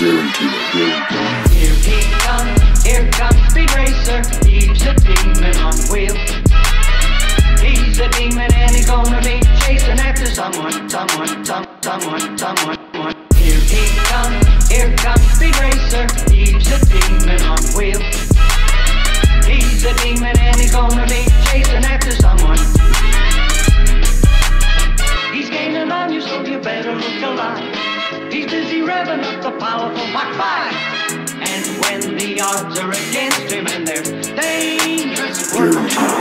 guarantee it. Here he comes, here comes Speed Racer, he's a demon on wheels. He's a demon and he's gonna be chasing after someone, someone, some, someone, someone, someone. Here he comes, here comes Speed Racer, he's a demon on wheels. He's a demon and he's gonna be chasing after someone. He's gaining on you, so you better look alive. He's busy revving up the powerful Mach 5. And when the odds are against him and there's dangerous work,